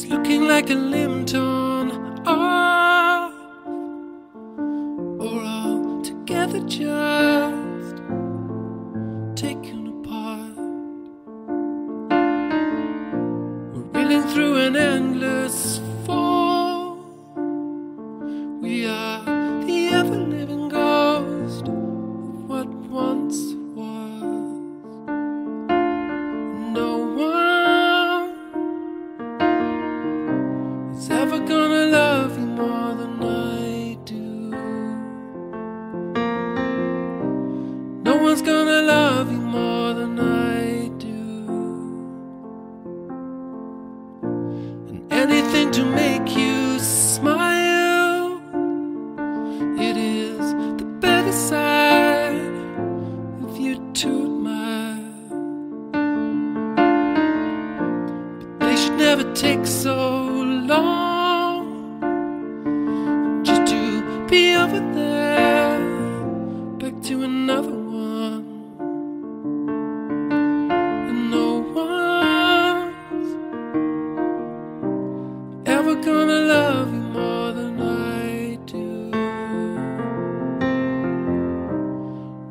It's looking like a limb torn off, or all together just taken apart. We're reeling through gonna love you more than I do. No one's gonna love you more than I do. And anything to make you smile. It is the better side of you should never take so long over there, back to another one. And no one's ever gonna love you more than I do.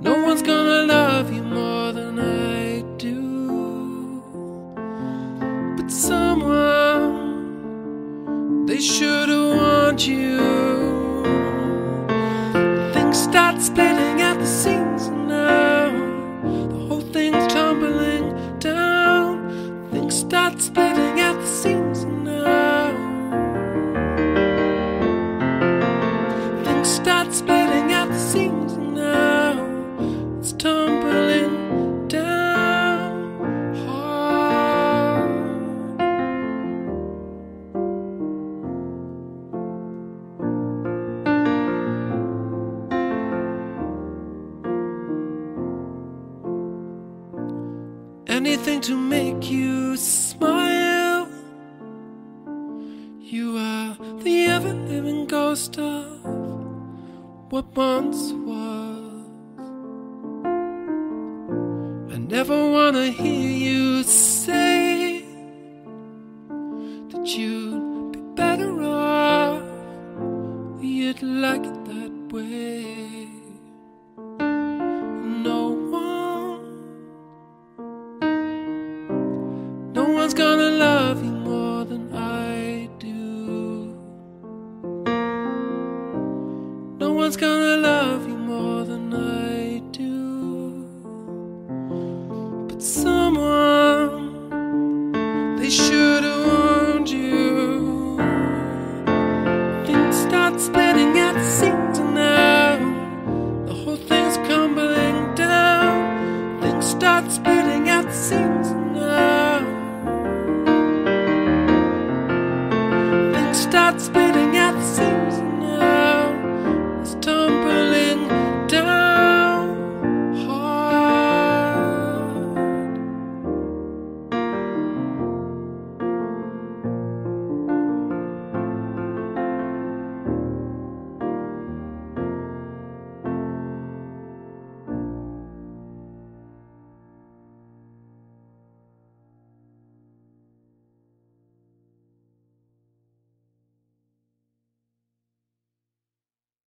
No one's gonna love you more than I do. But someone, they should have warned you. Anything to make you smile. You are the ever living ghost of what once was. I never wanna hear you say that you'd be better off. You'd like it that way. one's gonna love you more than I do. No one's gonna love you more than I do. But someone, they should.